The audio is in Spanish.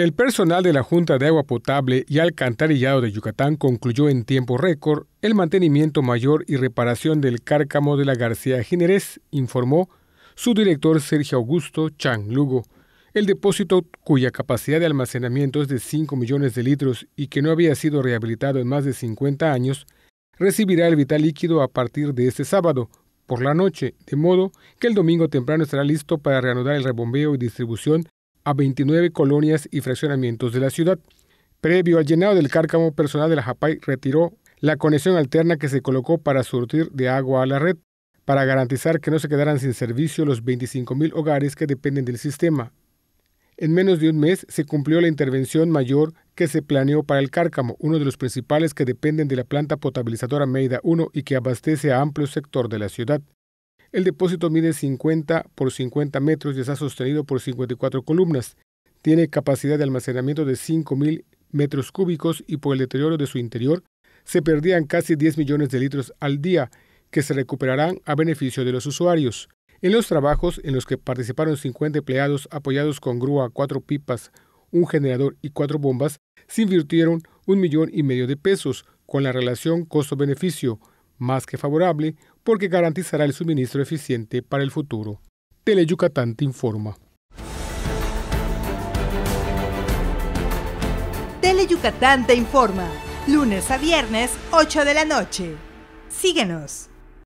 El personal de la Junta de Agua Potable y Alcantarillado de Yucatán concluyó en tiempo récord el mantenimiento mayor y reparación del cárcamo de la García Ginerés, informó su director Sergio Augusto Chang Lugo. El depósito, cuya capacidad de almacenamiento es de 5 millones de litros y que no había sido rehabilitado en más de 50 años, recibirá el vital líquido a partir de este sábado, por la noche, de modo que el domingo temprano estará listo para reanudar el rebombeo y distribución a 29 colonias y fraccionamientos de la ciudad. Previo al llenado del cárcamo, personal de la JAPAI retiró la conexión alterna que se colocó para surtir de agua a la red, para garantizar que no se quedaran sin servicio los 25.000 hogares que dependen del sistema. En menos de un mes se cumplió la intervención mayor que se planeó para el cárcamo, uno de los principales que dependen de la planta potabilizadora Meida 1 y que abastece a amplio sector de la ciudad. El depósito mide 50 por 50 metros y está sostenido por 54 columnas. Tiene capacidad de almacenamiento de 5.000 metros cúbicos y por el deterioro de su interior se perdían casi 10 millones de litros al día que se recuperarán a beneficio de los usuarios. En los trabajos en los que participaron 50 empleados apoyados con grúa, cuatro pipas, un generador y cuatro bombas, se invirtieron un millón y medio de pesos, con la relación costo-beneficio, más que favorable porque garantizará el suministro eficiente para el futuro. Tele Yucatán te informa. Tele Yucatán te informa, lunes a viernes, 8 de la noche. Síguenos.